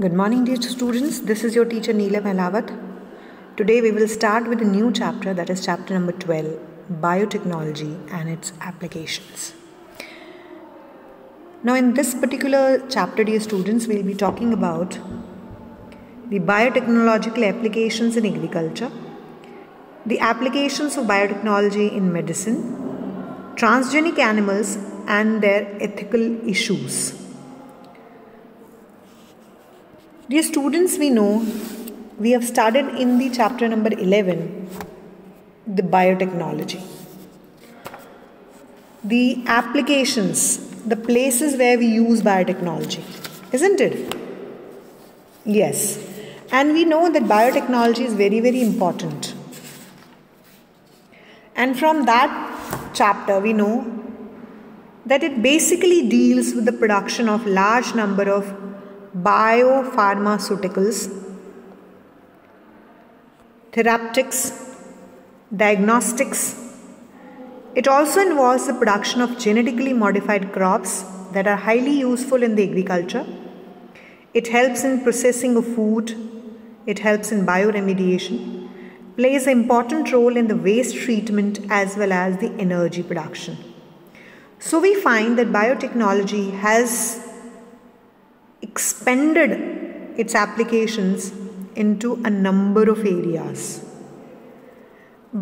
Good morning, dear students. This is your teacher Neelam Ahlawat. Today we will start with a new chapter that is chapter number 12 Biotechnology and its applications. Now, in this particular chapter, dear students, we'll be talking about the biotechnological applications in agriculture, the applications of biotechnology in medicine, transgenic animals, and their ethical issues. Dear students, we know we have started in the chapter number 11 the biotechnology. The applications, the places where we use biotechnology, isn't it? Yes. And we know that biotechnology is very, very important. And from that chapter, we know that it basically deals with the production of large number of biopharmaceuticals, therapeutics, diagnostics. It also involves the production of genetically modified crops that are highly useful in the agriculture. It helps in processing of food. It helps in bioremediation, plays an important role in the waste treatment as well as the energy production. So we find that biotechnology has expanded its applications into a number of areas.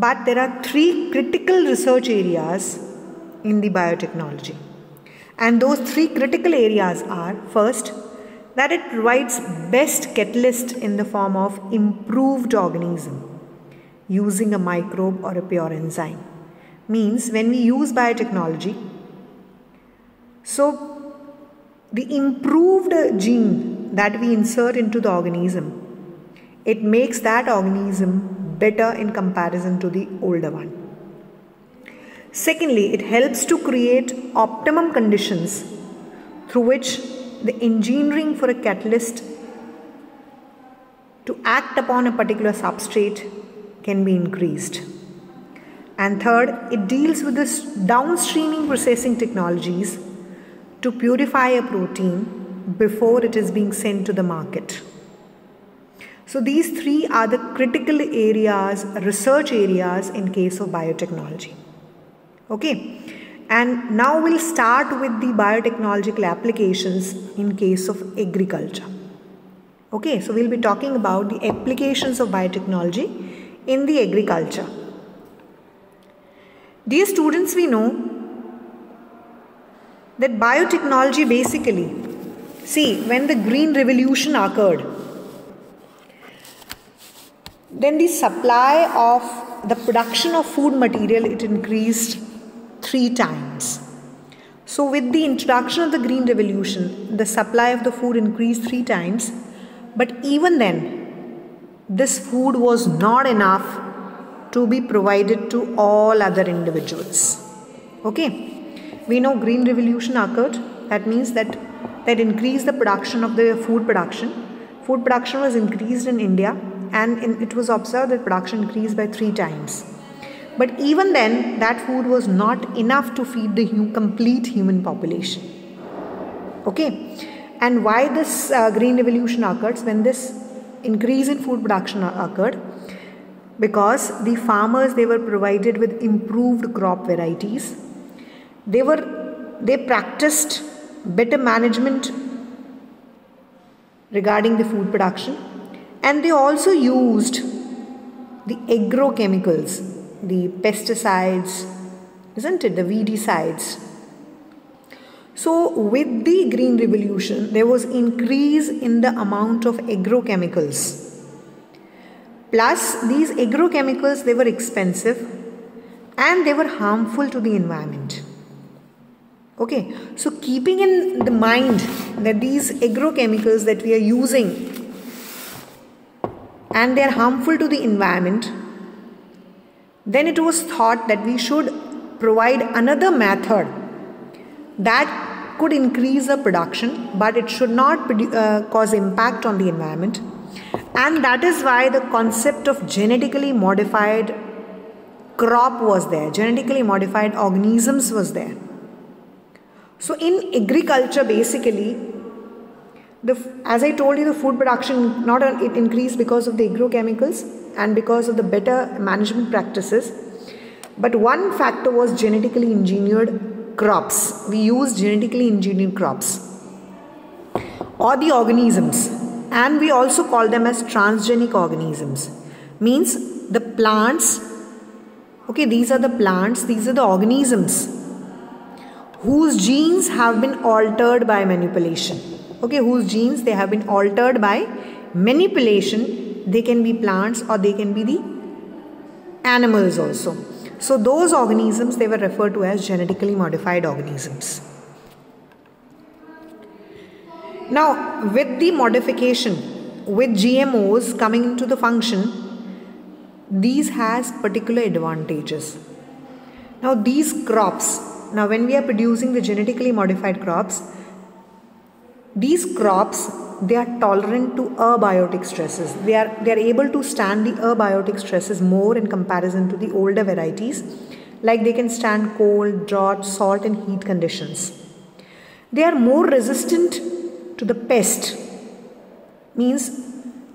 But there are three critical research areas in the biotechnology. And those three critical areas are first, that it provides best catalyst in the form of improved organism using a microbe or a pure enzyme. Means when we use biotechnology, so the improved gene that we insert into the organism, it makes that organism better in comparison to the older one. Secondly, it helps to create optimum conditions through which the engineering for a catalyst to act upon a particular substrate can be increased. And third, it deals with the downstreaming processing technologies to purify a protein before it is being sent to the market. So these three are the critical areas, research areas in case of biotechnology. Okay. And now we'll start with the biotechnological applications in case of agriculture. Okay, so we'll be talking about the applications of biotechnology in the agriculture. Dear students, we know that biotechnology basically, see, when the green revolution occurred, then the supply of the production of food material it increased three times. So, with the introduction of the green revolution, the supply of the food increased three times, but even then, this food was not enough to be provided to all other individuals. Okay we know green revolution occurred. That means that that increased the production of the food production. Food production was increased in india and in, it was observed that production increased by 3 times. But even then that food was not enough to feed the complete human population. Okay? And why this uh, green revolution occurred? When this increase in food production occurred? Because the farmers they were provided with improved crop varieties they were they practiced better management regarding the food production. And they also used the agrochemicals the pesticides isn't it? The weedicides. So with the green revolution there was increase in the amount of agrochemicals. Plus these agrochemicals they were expensive and they were harmful to the environment Okay, so keeping in the mind that these agrochemicals that we are using and they are harmful to the environment, then it was thought that we should provide another method that could increase the production but it should not uh, cause impact on the environment. And that is why the concept of genetically modified crop was there genetically modified organisms was there so, in agriculture, basically, the as I told you, the food production not it increased because of the agrochemicals and because of the better management practices. But one factor was genetically engineered crops. We use genetically engineered crops or the organisms, and we also call them as transgenic organisms. Means the plants. Okay, these are the plants. These are the organisms whose genes have been altered by manipulation. Okay whose genes they have been altered by manipulation. They can be plants or they can be the animals also. So those organisms they were referred to as genetically modified organisms. Now with the modification with gmos coming into the function these has particular advantages. Now these crops now when we are producing the genetically modified crops, these crops they are tolerant to abiotic stresses. They are they are able to stand the abiotic stresses more in comparison to the older varieties. Like they can stand cold, drought, salt and heat conditions. They are more resistant to the pest. Means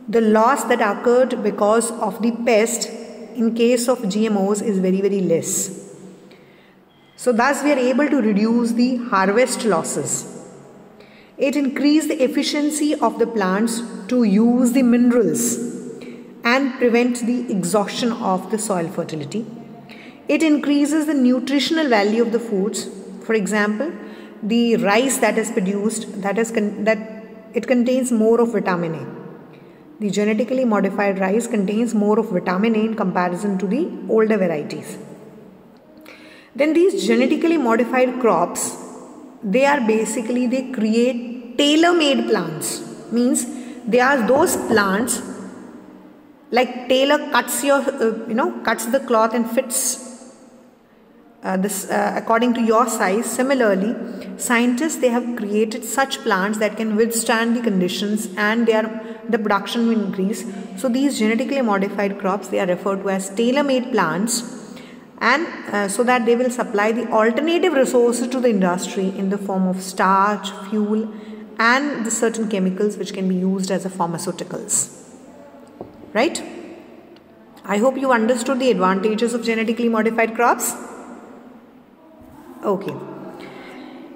the loss that occurred because of the pest in case of GMOs is very very less. So thus we are able to reduce the harvest losses. It increases the efficiency of the plants to use the minerals and prevent the exhaustion of the soil fertility. It increases the nutritional value of the foods. For example, the rice that is produced that is that it contains more of vitamin A. The genetically modified rice contains more of vitamin A in comparison to the older varieties. Then these genetically modified crops, they are basically they create tailor-made plants. Means they are those plants like tailor cuts your uh, you know cuts the cloth and fits uh, this uh, according to your size. Similarly scientists they have created such plants that can withstand the conditions and their the production will increase. So these genetically modified crops they are referred to as tailor made plants and uh, so that they will supply the alternative resources to the industry in the form of starch, fuel and the certain chemicals which can be used as a pharmaceuticals. Right? I hope you understood the advantages of genetically modified crops. Okay.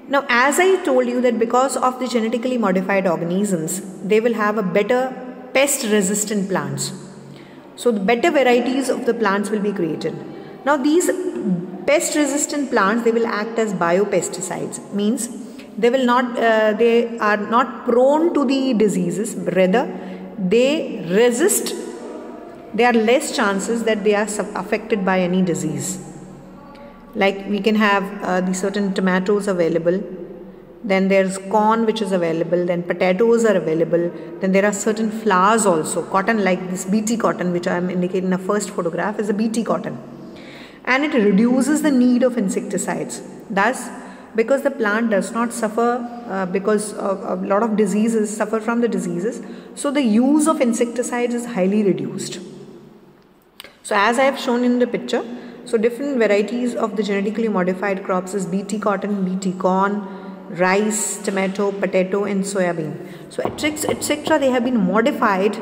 Now as I told you that because of the genetically modified organisms, they will have a better pest resistant plants. So the better varieties of the plants will be created now these pest resistant plants they will act as biopesticides. Means they will not uh, they are not prone to the diseases. Rather they resist there are less chances that they are affected by any disease. Like we can have uh, the certain tomatoes available then there's corn which is available then potatoes are available then there are certain flowers also. Cotton like this bt cotton which i am indicating in the first photograph is a bt cotton and it reduces the need of insecticides. Thus, because the plant does not suffer uh, because a lot of diseases suffer from the diseases so the use of insecticides is highly reduced. So as i have shown in the picture so different varieties of the genetically modified crops is bt cotton bt corn rice tomato potato and soybean. So etc they have been modified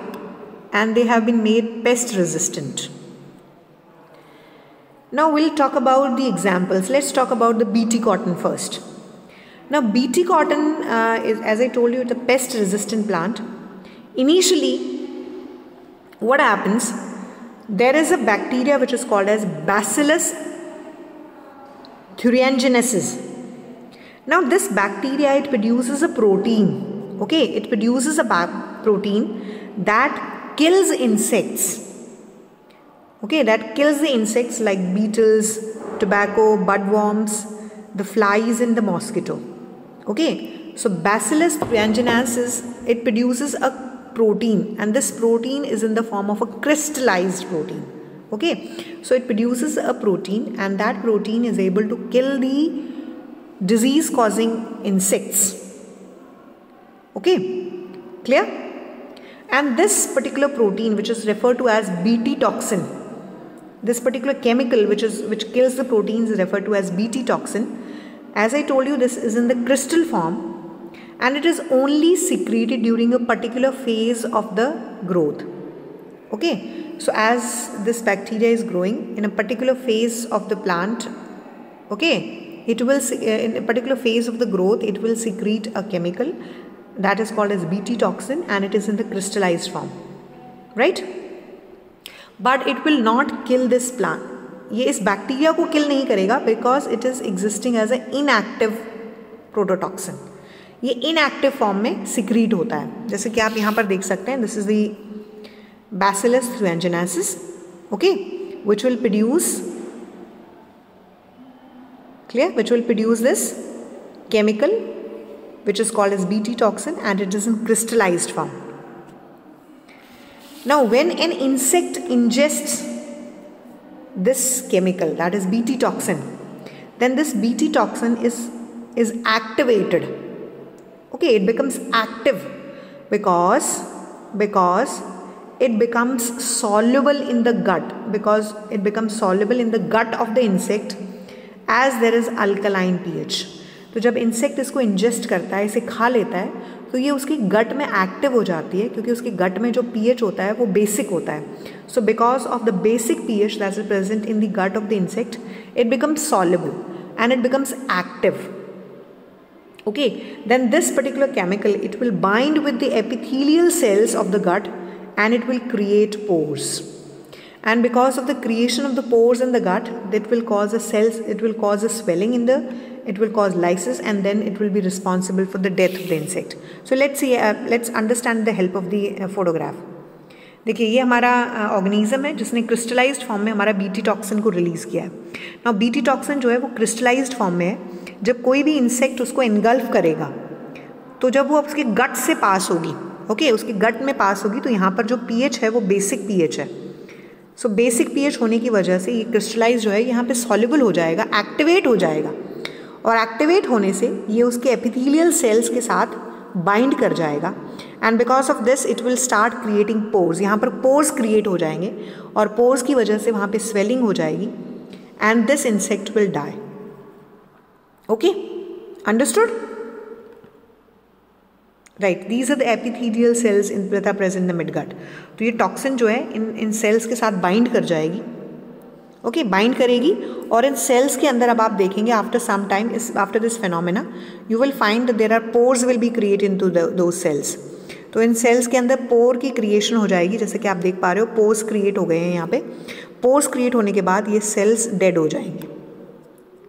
and they have been made pest resistant now we'll talk about the examples. Let's talk about the BT cotton first. Now BT cotton uh, is as I told you it's a pest resistant plant. Initially what happens there is a bacteria which is called as Bacillus thuringiensis. Now this bacteria it produces a protein. Okay, it produces a protein that kills insects okay that kills the insects like beetles tobacco budworms the flies and the mosquito. Okay so bacillus thuringiensis it produces a protein and this protein is in the form of a crystallized protein. Okay so it produces a protein and that protein is able to kill the disease causing insects. Okay clear? And this particular protein which is referred to as bt toxin this particular chemical which is which kills the proteins is referred to as Bt toxin. As I told you this is in the crystal form and it is only secreted during a particular phase of the growth. Okay? So as this bacteria is growing in a particular phase of the plant okay it will uh, in a particular phase of the growth it will secrete a chemical that is called as bt toxin and it is in the crystallized form. Right but it will not kill this plant. ये इस bacteria को kill नहीं करेगा because it is existing as a inactive prototoxin ये inactive form में secrete होता है. जैसे कि आप यहाँ पर देख सकते हैं this is the bacillus thuringiensis okay which will produce clear? Which will produce this chemical, which is called as bt toxin, and it is in crystallized form. Now when an insect ingests this chemical that is bt toxin then this bt toxin is is activated okay it becomes active because because it becomes soluble in the gut because it becomes soluble in the gut of the insect as there is alkaline pH तो जब insect इसको ingest करता है इसे खा लेता है तो ये उसकी गट में एक्टिव हो जाती है, क्योंकि उसकी गट में जो पीएच होता है वो बेसिक होता है। So because of the basic P H that is present in the gut of the insect it becomes soluble and it becomes active okay then this particular chemical it will bind with the epithelial cells of the gut and it will create pores and because of the creation of the pores in the gut that will cause a cells it will cause a swelling in the it will cause lysis and then it will be responsible for the death of the insect. So let's see uh, let's understand the help of the uh, photograph. देखिए ये हमारा organism है जिसने crystallised form में हमारा BT toxin को release किया है। ना बीटी टॉक्सिन जो है वो क्रिस्टलाइज्ड फॉर्म में है। जब कोई भी इंसेक्ट उसको इनगल्फ करेगा तो जब वो उसके गट से पास होगी ओके उसके गट में पास होगी तो यहाँ पर जो पीएच है वो बेसिक पीएच है। सो बेसिक पीएच होने की वजह से ये क्रिस्टलाइज जो है यहाँ पे सॉल्युबल हो जाएगा एक्टिवेट हो जाएगा। और एक्टिवेट होने से ये उसके एपिथेलियल सेल्स के साथ बाइंड कर जाएगा. And because of this it will start creating pores यहाँ पर पोर्स क्रिएट हो जाएँगे और पोर्स की वजह से वहाँ पे स्वेलिंग हो जाएगी and this insect will die okay understood right these are the epithelial cells in present the midgut तो ये टॉक्सिन जो है इन इन सेल्स के साथ बाइंड कर जाएगी. ओके okay, बाइंड करेगी और इन सेल्स के अंदर अब आप देखेंगे आफ्टर सम टाइम इस after this phenomena you will find there are pores will be create into दो सेल्स तो इन सेल्स के अंदर पोर की क्रिएशन हो जाएगी जैसे कि आप देख पा रहे हो पोर्स क्रिएट हो गए हैं यहाँ पे। पोर्स क्रिएट होने के बाद ये सेल्स डेड हो जाएँगे।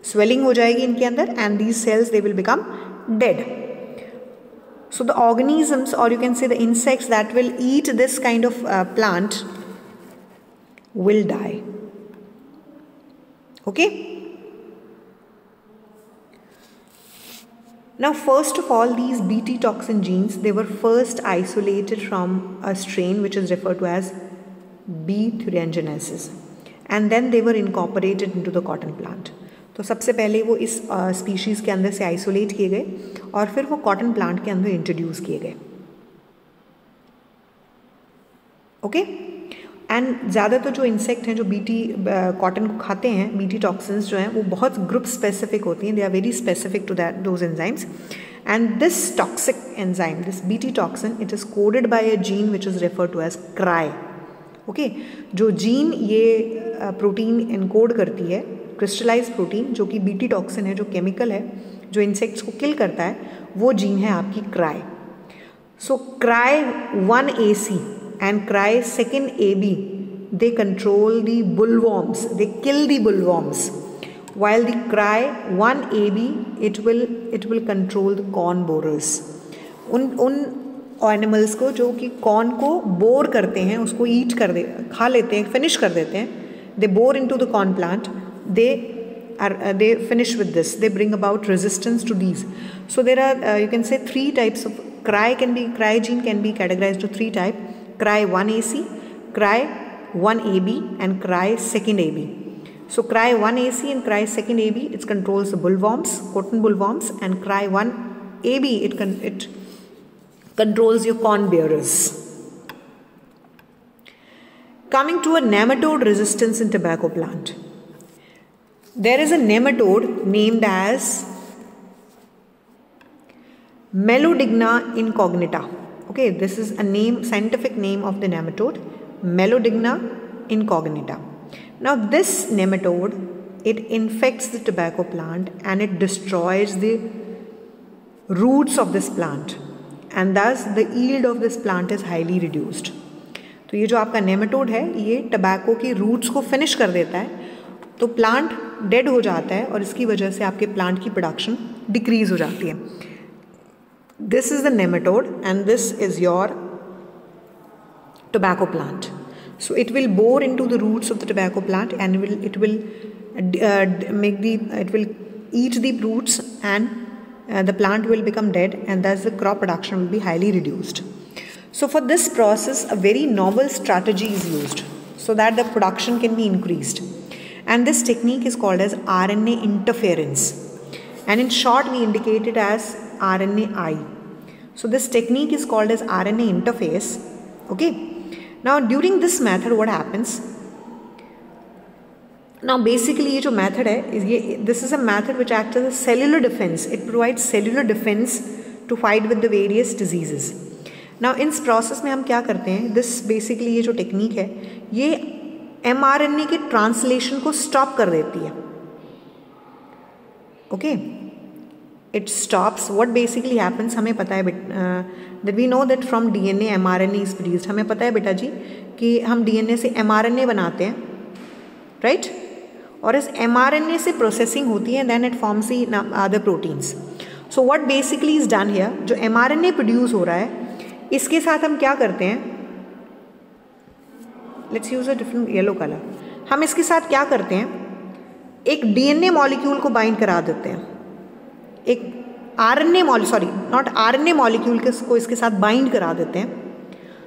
स्वेलिंग हो जाएगी इनके अंदर and these cells they will become dead the organisms or you can say the insects that will eat this kind of uh, plant will die. Okay now first of all these bt toxin genes they were first isolated from a strain which is referred to as b thuringiensis and then they were incorporated into the cotton plant तो सबसे पहले वो इस species के अंदर से isolate किए गए और फिर वो कॉटन प्लांट के अंदर इंट्रोड्यूस किए गए ओके एंड ज़्यादातर जो इंसेक्ट हैं, जो बीटी कॉटन को खाते हैं बीटी टॉक्सिन्स जो हैं, वो बहुत ग्रुप स्पेसिफिक होती हैं. They are very specific to that those enzymes and this toxic enzyme this BT toxin it is coded by a gene which is refer to as cry okay जो gene ये protein encode करती है crystallise protein जो कि BT toxin है, जो chemical है, जो इंसेक्ट्स को किल करता है, वो जीन है आपकी cry so cry one A C cry second A B they control the bollworms they kill the while the cry 1ab it will it will control the corn borers उन उन animals को जो कि corn को bore करते हैं उसको ईट कर दे खा लेते हैं फिनिश कर देते हैं they bore into the corn plant they are uh, they finish with this they bring about resistance to these so there are uh, you can say three types of cry can be cry gene can be categorized to three type cry 1ac cry 1ab and cry second ab so cry 1ac and cry second ab it controls the bollworms cotton bollworms and cry 1ab it can it controls your corn borers. Coming to a nematode resistance in tobacco plant. There is a nematode named as Meloidogyne incognita. Okay, this is a name, scientific name of the nematode, Melodigna incognita. Now this nematode, it infects the tobacco plant and it destroys the roots of this plant and thus the yield of this plant is highly reduced. तो ये जो आपका nematode है ये tobacco की roots को finish कर देता है तो प्लांट डेड हो जाता है और इसकी वजह से आपके प्लांट की प्रोडक्शन डिक्रीज हो जाती है this is the nematode and this is your tobacco plant. So it will bore into the roots of the tobacco plant and it will it will uh, make the it will eat the roots and uh, the plant will become dead and thus the crop production will be highly reduced. So for this process a very novel strategy is used so that the production can be increased. And this technique is called as RNA interference. And in short we indicate it as RNAi. So this technique is called as RNA interface. Okay. Now during this method what happens? Now basically ये जो method है ये this is a method which acts as a cellular defense. It provides cellular defense to fight with the various diseases. Now इस process में हम क्या करते हैं This basically ये जो technique है ये एमआरएनए के ट्रांसलेशन को स्टॉप कर देती है okay it stops what basically happens हमें पता है that we know that from D N A M R N A is produced हमें पता है, बेटा जी, कि हम डी एन ए से एम आर एन ए बनाते हैं राइट right? और इस एम आर एन ए से प्रोसेसिंग होती है then it forms the other proteins so what basically is done here जो M R N A produce हो रहा है, इसके साथ हम क्या करते हैं? Let's use a different yellow colour हम इसके साथ क्या करते हैं? एक डीएनए मॉलिक्यूल को बाइंड करा देते हैं. एक R N A mol sorry not R N A molecule के को इसके साथ बाइंड करा देते हैं।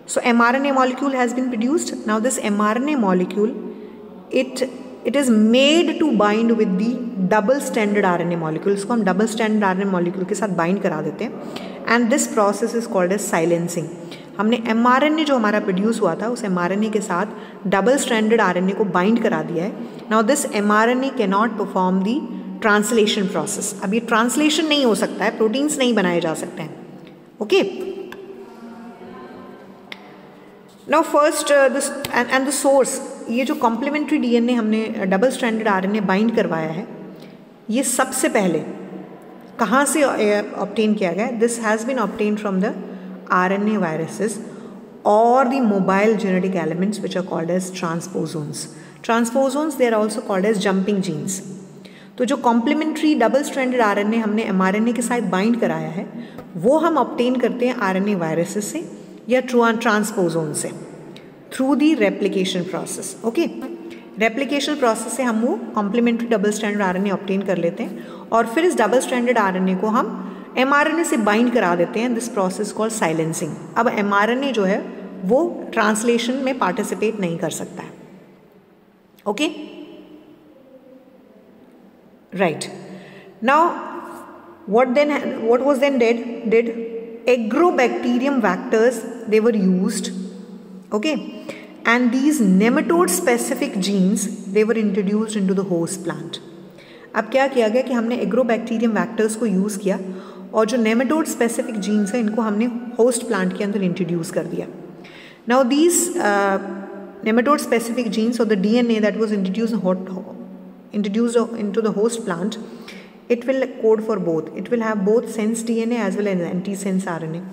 So M R N A molecule has been produced now this M R N A molecule it it is made to bind with the double standard R N A molecule इसको हम double standard R N A molecule के साथ bind करा देते हैं। And this process is called as silencing हमने M R N A जो हमारा प्रोड्यूस हुआ था, उस एम आर एन ए के साथ double standard R N A को बाइंड करा दिया है। Now this M R N A cannot perform the translation process अब ये ट्रांसलेशन नहीं हो सकता है प्रोटीन्स नहीं बनाए जा सकते हैं okay now first this and the source ये जो कॉम्प्लीमेंट्री डीएनए हमने डबल स्टैंडर्ड आरएनए बाइंड करवाया है ये सबसे पहले कहाँ से ऑप्टेन uh, किया गया this has been obtain from the RNA viruses or the mobile genetic elements which are called as transposons. Transposons they are also called as jumping genes. तो जो कॉम्प्लीमेंट्री डबल स्ट्रैंडेड आरएनए हमने mRNA के साथ bind कराया है, वो हम obtain करते हैं आरएनए वायरसेस से या ट्रू ट्रांसपोजोन से through the replication process okay replication process से हम वो complementary double standard RNA obtain कर लेते हैं और फिर इस डबल स्टैंडर्ड आरएनए को हम एमआरएनए से बाइंड करा देते हैं दिस प्रोसेस कॉल साइलेंसिंग अब एमआरएनए जो है, वो ट्रांसलेशन में पार्टिसिपेट नहीं कर सकता है okay right now what then what was then did did agrobacterium vectors they were used okay and these nematode specific genes they were introduced into the host plant अब क्या किया गया कि हमने एग्रोबैक्टीरियम वैक्टर्स को यूज़ किया और जो नेमेटोड स्पेसिफिक जीन्स हैं इनको हमने होस्ट प्लांट के अंदर इंट्रोड्यूस कर दिया now these nematode specific genes और the D N A that was introduce into the host plant it will code for both. It will have both sense DNA as well as antisense RNA.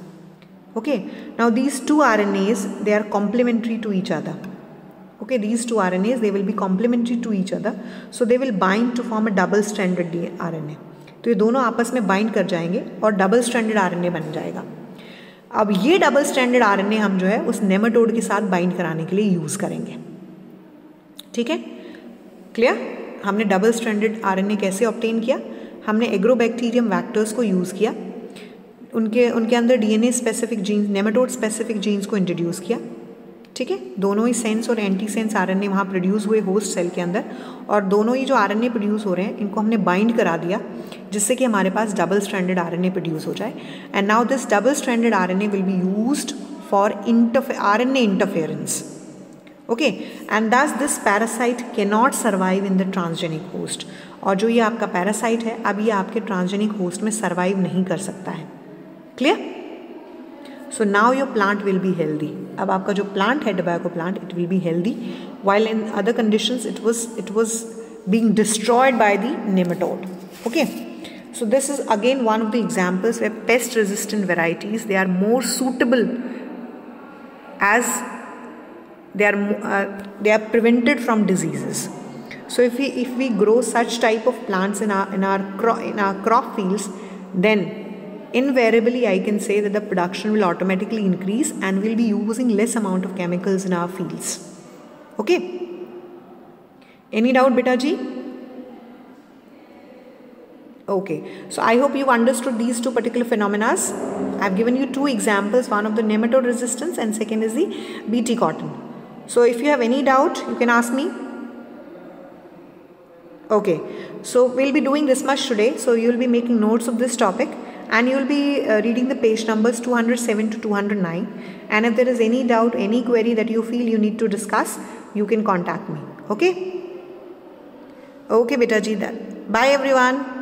Okay, now these two RNAs they are complementary to each other. Okay, these two RNAs they will be complementary to each other, so they will bind to form a double stranded RNA. तो ये दोनों आपस में bind कर जाएँगे और double standard are बन जाएगा अब ये डबल स्टैंडर्ड आर हम जो है उस नेमाटोड के साथ बाइंड कराने के लिए यूज़ करेंगे ठीक है क्लियर हमने डबल स्टैंडर्ड आर कैसे ऑप्टेन किया? हमने एग्रोबैक्टीरियम वैक्टर्स को यूज़ किया। उनके उनके अंदर DNA specific genes nematode specific genes को इंट्रोड्यूस किया। ठीक है? दोनों ही सेंस और एंटी सेंस आर एन वहाँ प्रोड्यूस हुए होस्ट सेल के अंदर और दोनों ही जो आर एन प्रोड्यूस हो रहे हैं, इनको हमने बाइंड करा दिया, जिससे कि हमारे पास double standard R N produce हो जाए। And now this double standard R N will be use for interfe R N interference okay and thus this parasite के not survive in the transgenic host और जो ये आपका parasite है अब ये आपके ट्रांसजेनिक होस्ट में सर्वाइव नहीं कर सकता है clear so now your plant will be healthy अब आपका जो plant है tobacco plant it will be healthy while in other conditions it was it was being destroyed by the nematode okay so this is again one of the examples where pest resistant varieties they are more suitable as they are uh, they are prevented from diseases so if we if we grow such type of plants in our in our crop in our crop fields then invariably I can say that the production will automatically increase and we'll be using less amount of chemicals in our fields. Okay. Any doubt beta ji? Okay, so I hope you've understood these two particular phenomena. I've given you two examples, one of the nematode resistance and second is the BT cotton. So if you have any doubt, you can ask me. Okay, so we'll be doing this much today. So you'll be making notes of this topic and you will be uh, reading the page numbers 207 to 209 and if there is any doubt any query that you feel you need to discuss you can contact me. Okay? Okay beta ji bye everyone